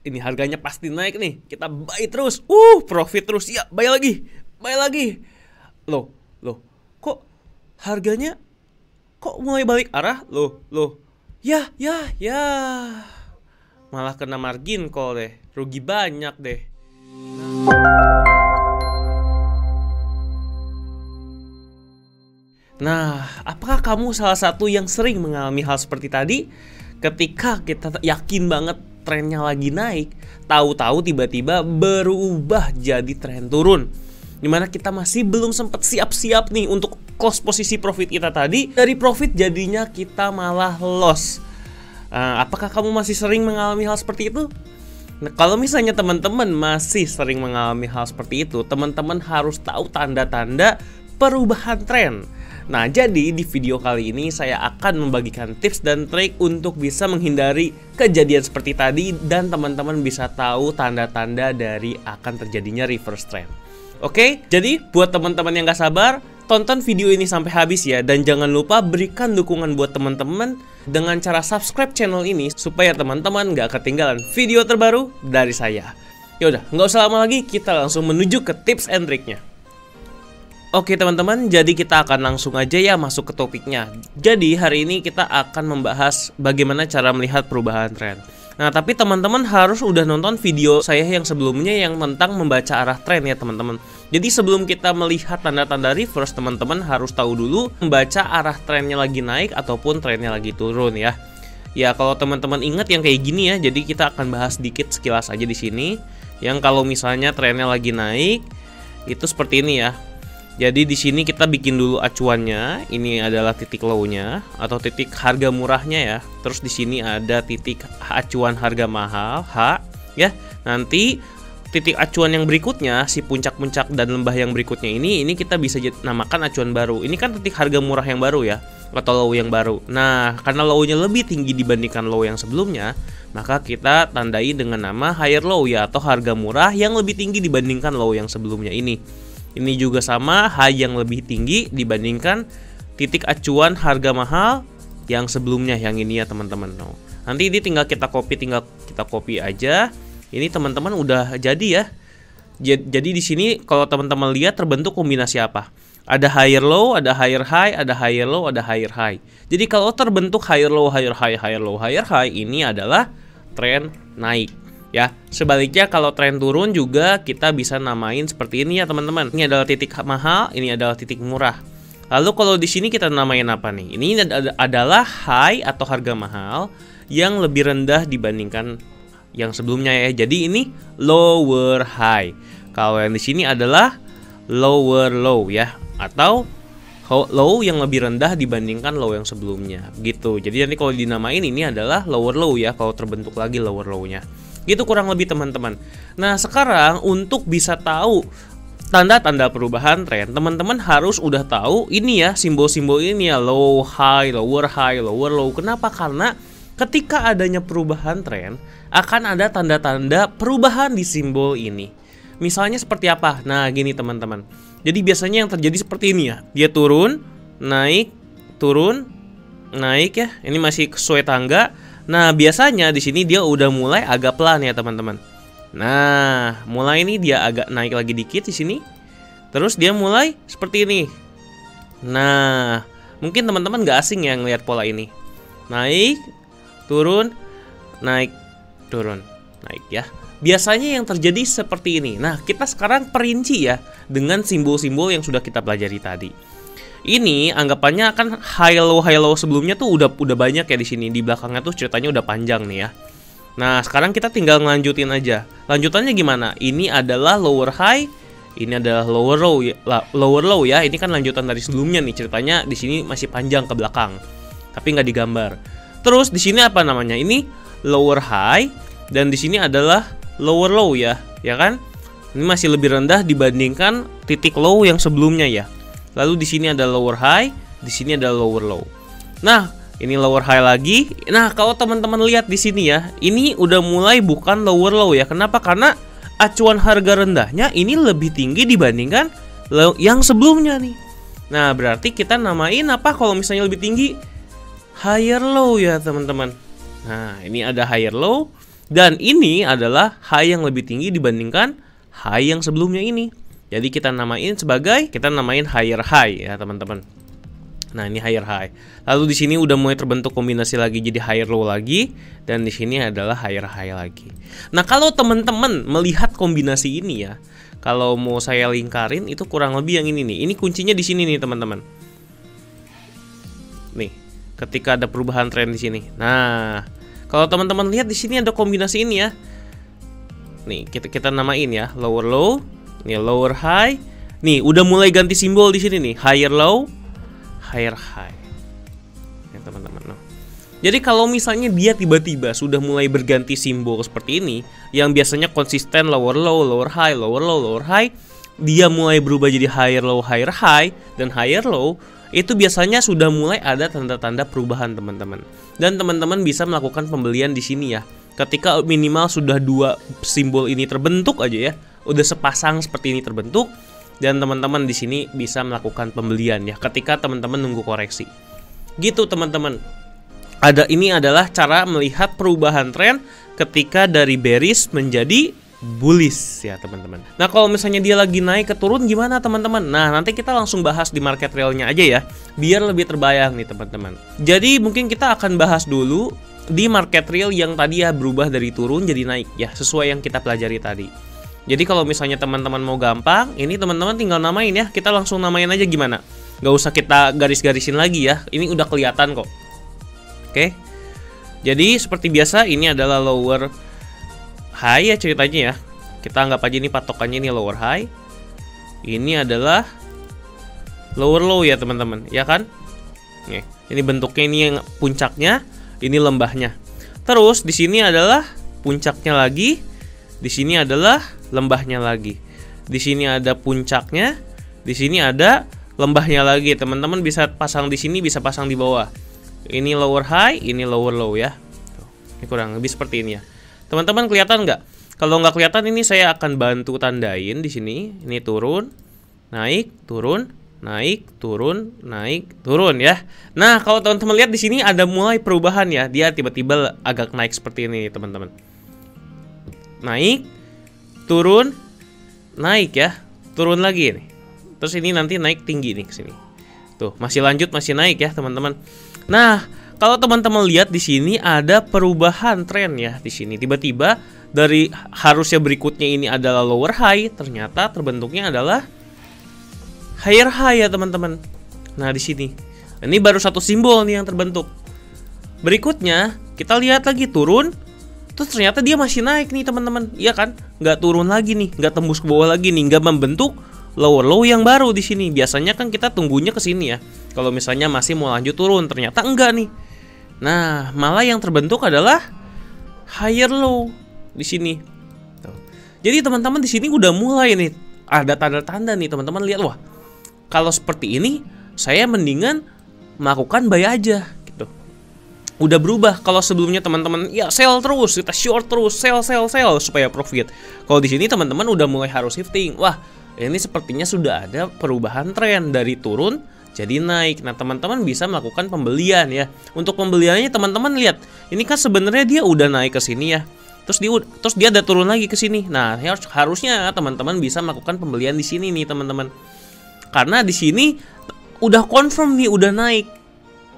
ini harganya pasti naik nih. Kita buy terus. Uh, profit terus. Ya, buy lagi. Buy lagi. Loh, loh. Kok harganya kok mulai balik arah? Loh, loh. Ya, ya, ya. Malah kena margin call deh. Rugi banyak deh. Nah, apakah kamu salah satu yang sering mengalami hal seperti tadi? Ketika kita yakin banget trennya lagi naik, tahu-tahu tiba-tiba berubah jadi tren turun. Di mana kita masih belum sempat siap-siap nih untuk close posisi profit kita tadi. Dari profit jadinya kita malah loss. Uh, apakah kamu masih sering mengalami hal seperti itu? Nah, kalau misalnya teman-teman masih sering mengalami hal seperti itu, teman-teman harus tahu tanda-tanda perubahan tren. Nah, jadi di video kali ini saya akan membagikan tips dan trik untuk bisa menghindari kejadian seperti tadi dan teman-teman bisa tahu tanda-tanda dari akan terjadinya reverse trend. Oke, jadi buat teman-teman yang gak sabar, tonton video ini sampai habis ya dan jangan lupa berikan dukungan buat teman-teman dengan cara subscribe channel ini supaya teman-teman gak ketinggalan video terbaru dari saya. Yaudah, nggak usah lama lagi, kita langsung menuju ke tips and triknya. Oke teman-teman, jadi kita akan langsung aja ya masuk ke topiknya. Jadi hari ini kita akan membahas bagaimana cara melihat perubahan tren. Nah, tapi teman-teman harus udah nonton video saya yang sebelumnya yang tentang membaca arah tren ya teman-teman. Jadi sebelum kita melihat tanda-tanda reverse, teman-teman harus tahu dulu membaca arah trennya lagi naik ataupun trennya lagi turun ya. Ya, kalau teman-teman ingat yang kayak gini ya, jadi kita akan bahas sedikit sekilas aja di sini. Yang kalau misalnya trennya lagi naik, itu seperti ini ya jadi di sini kita bikin dulu acuannya. Ini adalah titik low-nya atau titik harga murahnya ya. Terus di sini ada titik acuan harga mahal H ya. Nanti titik acuan yang berikutnya si puncak-puncak dan lembah yang berikutnya ini ini kita bisa namakan acuan baru. Ini kan titik harga murah yang baru ya atau low yang baru. Nah, karena low-nya lebih tinggi dibandingkan low yang sebelumnya, maka kita tandai dengan nama higher low ya atau harga murah yang lebih tinggi dibandingkan low yang sebelumnya ini. Ini juga sama high yang lebih tinggi dibandingkan titik acuan harga mahal yang sebelumnya yang ini ya teman-teman. No. Nanti ini tinggal kita copy tinggal kita copy aja. Ini teman-teman udah jadi ya. Jadi di sini kalau teman-teman lihat terbentuk kombinasi apa? Ada higher low, ada higher high, ada higher low, ada higher high. Jadi kalau terbentuk higher low, higher high, higher low, higher high ini adalah tren naik ya. Sebaliknya kalau tren turun juga kita bisa namain seperti ini ya teman-teman. Ini adalah titik mahal, ini adalah titik murah. Lalu kalau di sini kita namain apa nih? Ini adalah high atau harga mahal yang lebih rendah dibandingkan yang sebelumnya ya. Jadi ini lower high. Kalau yang di sini adalah lower low ya atau low yang lebih rendah dibandingkan low yang sebelumnya gitu. Jadi nanti kalau dinamain ini adalah lower low ya kalau terbentuk lagi lower low-nya. Gitu kurang lebih teman-teman. Nah, sekarang untuk bisa tahu tanda-tanda perubahan tren, teman-teman harus udah tahu ini ya simbol-simbol ini ya low high, lower high, lower low. Kenapa? Karena ketika adanya perubahan tren akan ada tanda-tanda perubahan di simbol ini. Misalnya seperti apa? Nah, gini teman-teman. Jadi biasanya yang terjadi seperti ini ya. Dia turun, naik, turun, naik ya. Ini masih sesuai tangga Nah, biasanya di sini dia udah mulai agak pelan ya, teman-teman. Nah, mulai ini dia agak naik lagi dikit di sini. Terus dia mulai seperti ini. Nah, mungkin teman-teman gak asing ya ngelihat pola ini. Naik, turun, naik, turun, naik ya. Biasanya yang terjadi seperti ini. Nah, kita sekarang perinci ya dengan simbol-simbol yang sudah kita pelajari tadi ini anggapannya kan high low high low sebelumnya tuh udah udah banyak ya di sini di belakangnya tuh ceritanya udah panjang nih ya. Nah sekarang kita tinggal ngelanjutin aja. Lanjutannya gimana? Ini adalah lower high, ini adalah lower low ya, lower low ya. Ini kan lanjutan dari sebelumnya nih ceritanya di sini masih panjang ke belakang, tapi nggak digambar. Terus di sini apa namanya? Ini lower high dan di sini adalah lower low ya, ya kan? Ini masih lebih rendah dibandingkan titik low yang sebelumnya ya. Lalu di sini ada lower high, di sini ada lower low. Nah, ini lower high lagi. Nah, kalau teman-teman lihat di sini ya, ini udah mulai bukan lower low ya. Kenapa? Karena acuan harga rendahnya ini lebih tinggi dibandingkan yang sebelumnya nih. Nah, berarti kita namain apa kalau misalnya lebih tinggi? Higher low ya, teman-teman. Nah, ini ada higher low. Dan ini adalah high yang lebih tinggi dibandingkan high yang sebelumnya ini. Jadi kita namain sebagai kita namain higher high ya teman-teman. Nah ini higher high. Lalu di sini udah mulai terbentuk kombinasi lagi jadi higher low lagi dan di sini adalah higher high lagi. Nah kalau teman-teman melihat kombinasi ini ya, kalau mau saya lingkarin itu kurang lebih yang ini nih. Ini kuncinya di sini nih teman-teman. Nih, ketika ada perubahan tren di sini. Nah, kalau teman-teman lihat di sini ada kombinasi ini ya. Nih, kita kita namain ya, lower low, nih lower high. Nih, udah mulai ganti simbol di sini nih, higher low, higher high. Ya, teman-teman. Nah. Jadi kalau misalnya dia tiba-tiba sudah mulai berganti simbol seperti ini, yang biasanya konsisten lower low, lower high, lower low, lower high, dia mulai berubah jadi higher low, higher high dan higher low, itu biasanya sudah mulai ada tanda-tanda perubahan teman-teman. Dan teman-teman bisa melakukan pembelian di sini ya. Ketika minimal sudah dua simbol ini terbentuk aja ya, udah sepasang seperti ini terbentuk dan teman-teman di sini bisa melakukan pembelian ya ketika teman-teman nunggu koreksi. Gitu teman-teman. Ada ini adalah cara melihat perubahan tren ketika dari bearish menjadi bullish ya teman-teman. Nah kalau misalnya dia lagi naik ke turun gimana teman-teman? Nah nanti kita langsung bahas di market realnya aja ya, biar lebih terbayang nih teman-teman. Jadi mungkin kita akan bahas dulu di market real yang tadi ya berubah dari turun jadi naik ya, sesuai yang kita pelajari tadi. Jadi kalau misalnya teman-teman mau gampang, ini teman-teman tinggal namain ya, kita langsung namain aja gimana? Gak usah kita garis-garisin lagi ya, ini udah kelihatan kok. Oke. Jadi seperti biasa ini adalah lower high ya ceritanya ya. Kita anggap aja ini patokannya ini lower high. Ini adalah lower low ya teman-teman, ya kan? Nih, ini bentuknya ini yang puncaknya, ini lembahnya. Terus di sini adalah puncaknya lagi, di sini adalah lembahnya lagi. Di sini ada puncaknya, di sini ada lembahnya lagi. Teman-teman bisa pasang di sini, bisa pasang di bawah. Ini lower high, ini lower low ya. Ini kurang lebih seperti ini ya. Teman-teman kelihatan nggak? Kalau nggak kelihatan ini saya akan bantu tandain di sini. Ini turun, naik, turun, naik, turun, naik, turun ya. Nah, kalau teman-teman lihat di sini ada mulai perubahan ya. Dia tiba-tiba agak naik seperti ini, teman-teman. Naik, turun, naik ya. Turun lagi nih. Terus ini nanti naik tinggi nih ke sini. Tuh, masih lanjut, masih naik ya, teman-teman. Nah, kalau teman-teman lihat di sini ada perubahan tren ya di sini. Tiba-tiba dari harusnya berikutnya ini adalah lower high, ternyata terbentuknya adalah higher high ya teman-teman. Nah di sini, ini baru satu simbol nih yang terbentuk. Berikutnya kita lihat lagi turun, terus ternyata dia masih naik nih teman-teman. Iya kan? Nggak turun lagi nih, nggak tembus ke bawah lagi nih, nggak membentuk lower low yang baru di sini. Biasanya kan kita tunggunya ke sini ya. Kalau misalnya masih mau lanjut turun, ternyata enggak nih Nah, malah yang terbentuk adalah higher low di sini. Jadi teman-teman di sini udah mulai nih ada tanda-tanda nih teman-teman lihat wah. Kalau seperti ini saya mendingan melakukan buy aja. Udah berubah kalau sebelumnya teman-teman ya sell terus, kita short terus, sell sell sell supaya profit. Kalau di sini teman-teman udah mulai harus shifting. Wah, ini sepertinya sudah ada perubahan tren dari turun jadi naik. Nah, teman-teman bisa melakukan pembelian ya. Untuk pembeliannya teman-teman lihat, ini kan sebenarnya dia udah naik ke sini ya. Terus dia terus dia ada turun lagi ke sini. Nah, harusnya teman-teman bisa melakukan pembelian di sini nih, teman-teman. Karena di sini udah confirm nih udah naik.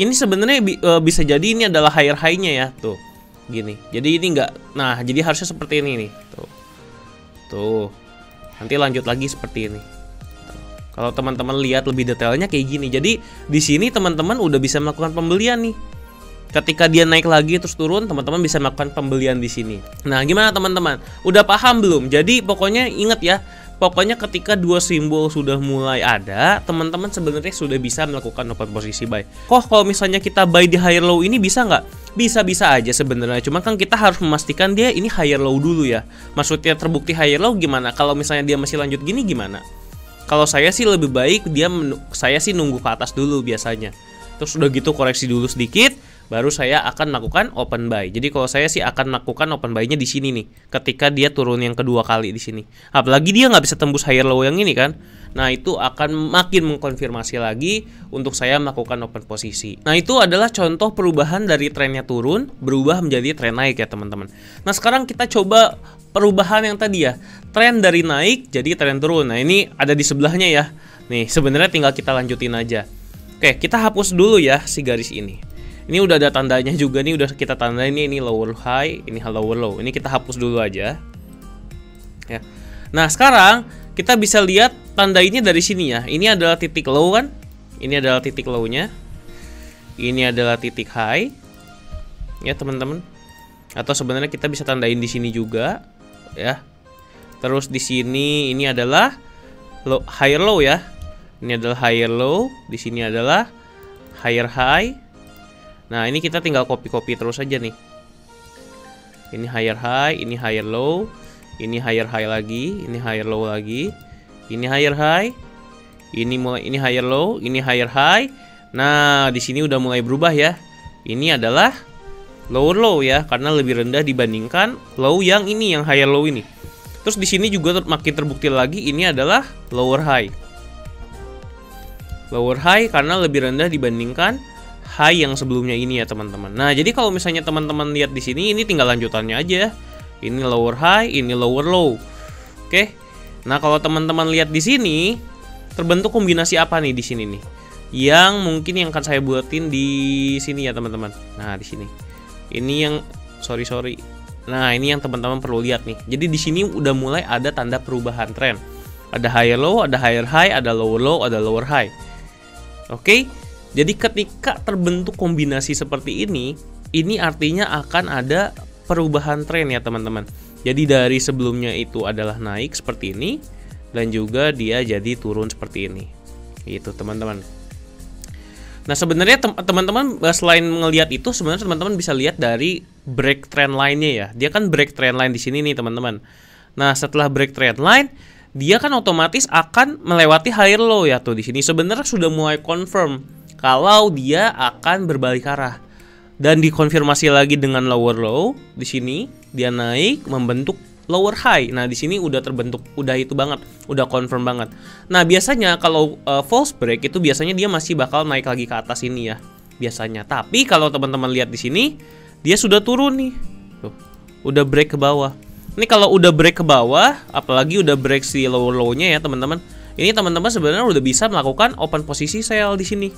Ini sebenarnya bi e, bisa jadi ini adalah higher high-nya ya, tuh. Gini. Jadi ini enggak. Nah, jadi harusnya seperti ini nih, tuh. Tuh. Nanti lanjut lagi seperti ini. Kalau teman-teman lihat lebih detailnya kayak gini. Jadi di sini teman-teman udah bisa melakukan pembelian nih. Ketika dia naik lagi terus turun, teman-teman bisa melakukan pembelian di sini. Nah, gimana teman-teman? Udah paham belum? Jadi pokoknya ingat ya, pokoknya ketika dua simbol sudah mulai ada, teman-teman sebenarnya sudah bisa melakukan open posisi buy. Kok kalau misalnya kita buy di higher low ini bisa nggak? Bisa-bisa aja sebenarnya. Cuma kan kita harus memastikan dia ini higher low dulu ya. Maksudnya terbukti higher low gimana? Kalau misalnya dia masih lanjut gini gimana? Kalau saya sih lebih baik dia saya sih nunggu ke atas dulu biasanya. Terus udah gitu koreksi dulu sedikit, baru saya akan melakukan open buy. Jadi kalau saya sih akan melakukan open buy-nya di sini nih, ketika dia turun yang kedua kali di sini. Apalagi dia nggak bisa tembus higher low yang ini kan. Nah itu akan makin mengkonfirmasi lagi untuk saya melakukan open posisi. Nah itu adalah contoh perubahan dari trennya turun berubah menjadi tren naik ya teman-teman. Nah sekarang kita coba perubahan yang tadi ya, tren dari naik jadi tren turun. Nah ini ada di sebelahnya ya. Nih sebenarnya tinggal kita lanjutin aja. Oke kita hapus dulu ya si garis ini. Ini udah ada tandanya juga nih, udah kita tandain ini, ini lower high, ini lower low. Ini kita hapus dulu aja. Ya. Nah, sekarang kita bisa lihat tanda ini dari sini ya. Ini adalah titik low kan? Ini adalah titik low-nya. Ini adalah titik high. Ya, teman-teman. Atau sebenarnya kita bisa tandain di sini juga, ya. Terus di sini ini adalah low, higher low ya. Ini adalah higher low, di sini adalah higher high Nah, ini kita tinggal copy-copy terus aja nih. Ini higher high, ini higher low, ini higher high lagi, ini higher low lagi, ini higher high, ini mulai ini higher low, ini higher high. Nah, di sini udah mulai berubah ya. Ini adalah lower low ya, karena lebih rendah dibandingkan low yang ini yang higher low ini. Terus di sini juga makin terbukti lagi ini adalah lower high. Lower high karena lebih rendah dibandingkan high yang sebelumnya ini ya teman-teman. Nah jadi kalau misalnya teman-teman lihat di sini ini tinggal lanjutannya aja. Ini lower high, ini lower low. Oke. Nah kalau teman-teman lihat di sini terbentuk kombinasi apa nih di sini nih? Yang mungkin yang akan saya buatin di sini ya teman-teman. Nah di sini. Ini yang sorry sorry. Nah ini yang teman-teman perlu lihat nih. Jadi di sini udah mulai ada tanda perubahan tren. Ada higher low, ada higher high, ada lower low, ada lower high. Oke. Okay? Jadi ketika terbentuk kombinasi seperti ini, ini artinya akan ada perubahan tren ya teman-teman. Jadi dari sebelumnya itu adalah naik seperti ini dan juga dia jadi turun seperti ini. Itu teman-teman. Nah sebenarnya teman-teman eh, selain melihat itu sebenarnya teman-teman bisa lihat dari break trend line-nya ya. Dia kan break trend line di sini nih teman-teman. Nah setelah break trend line dia kan otomatis akan melewati higher low ya tuh di sini. Sebenarnya sudah mulai confirm kalau dia akan berbalik arah dan dikonfirmasi lagi dengan lower low di sini dia naik membentuk lower high. Nah, di sini udah terbentuk, udah itu banget, udah confirm banget. Nah, biasanya kalau uh, false break itu biasanya dia masih bakal naik lagi ke atas ini ya, biasanya. Tapi kalau teman-teman lihat di sini, dia sudah turun nih. Tuh, udah break ke bawah. Ini kalau udah break ke bawah, apalagi udah break si lower low-nya ya, teman-teman. Ini teman-teman sebenarnya udah bisa melakukan open posisi sell di sini.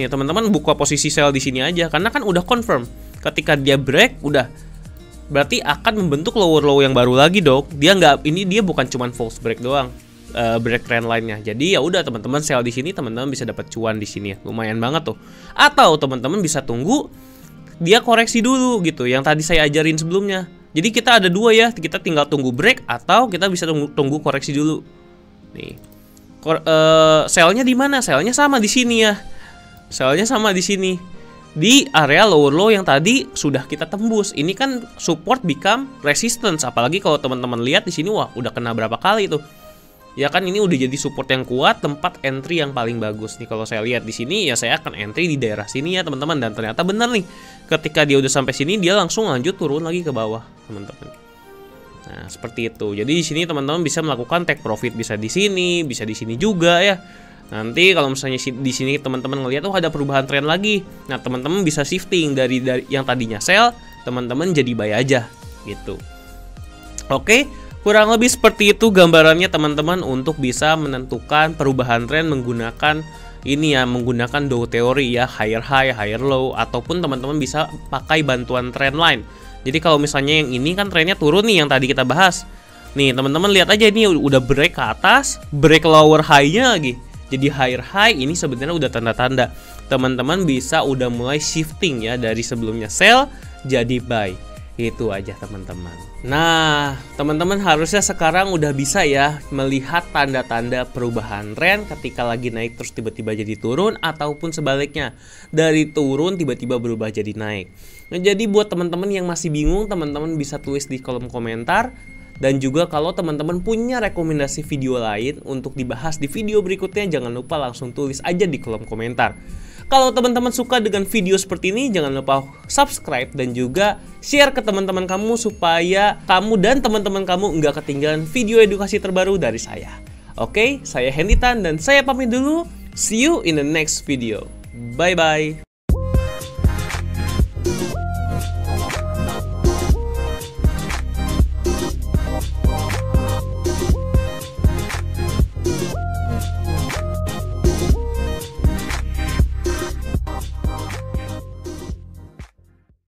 Nih teman-teman buka posisi sell di sini aja karena kan udah confirm. Ketika dia break udah berarti akan membentuk lower low yang baru lagi dong. Dia nggak ini dia bukan cuman false break doang. Uh, break trend line-nya. Jadi ya udah teman-teman sell di sini teman-teman bisa dapat cuan di sini ya. Lumayan banget tuh. Atau teman-teman bisa tunggu dia koreksi dulu gitu yang tadi saya ajarin sebelumnya. Jadi kita ada dua ya, kita tinggal tunggu break atau kita bisa tunggu, tunggu koreksi dulu. Nih. Kor uh, sell-nya di mana? Sell-nya sama di sini ya. Selnya sama di sini. Di area lower low yang tadi sudah kita tembus. Ini kan support become resistance. Apalagi kalau teman-teman lihat di sini wah udah kena berapa kali tuh. Ya kan ini udah jadi support yang kuat, tempat entry yang paling bagus nih kalau saya lihat di sini ya saya akan entry di daerah sini ya teman-teman dan ternyata benar nih. Ketika dia udah sampai sini dia langsung lanjut turun lagi ke bawah, teman-teman. Nah, seperti itu. Jadi di sini teman-teman bisa melakukan take profit bisa di sini, bisa di sini juga ya. Nanti kalau misalnya di sini teman-teman ngelihat oh ada perubahan tren lagi. Nah, teman-teman bisa shifting dari dari yang tadinya sell, teman-teman jadi buy aja gitu. Oke, kurang lebih seperti itu gambarannya teman-teman untuk bisa menentukan perubahan tren menggunakan ini ya menggunakan Dow teori ya higher high, higher low ataupun teman-teman bisa pakai bantuan trend line. Jadi kalau misalnya yang ini kan trennya turun nih yang tadi kita bahas. Nih, teman-teman lihat aja ini udah break ke atas, break lower high-nya lagi jadi higher high ini sebenarnya udah tanda-tanda. Teman-teman bisa udah mulai shifting ya dari sebelumnya sell jadi buy. Itu aja teman-teman. Nah teman-teman harusnya sekarang udah bisa ya melihat tanda-tanda perubahan tren ketika lagi naik terus tiba-tiba jadi turun ataupun sebaliknya. Dari turun tiba-tiba berubah jadi naik. Nah jadi buat teman-teman yang masih bingung teman-teman bisa tulis di kolom komentar dan juga kalau teman-teman punya rekomendasi video lain untuk dibahas di video berikutnya jangan lupa langsung tulis aja di kolom komentar. Kalau teman-teman suka dengan video seperti ini, jangan lupa subscribe dan juga share ke teman-teman kamu supaya kamu dan teman-teman kamu nggak ketinggalan video edukasi terbaru dari saya. Oke, saya Hendy Tan dan saya pamit dulu. See you in the next video. Bye-bye.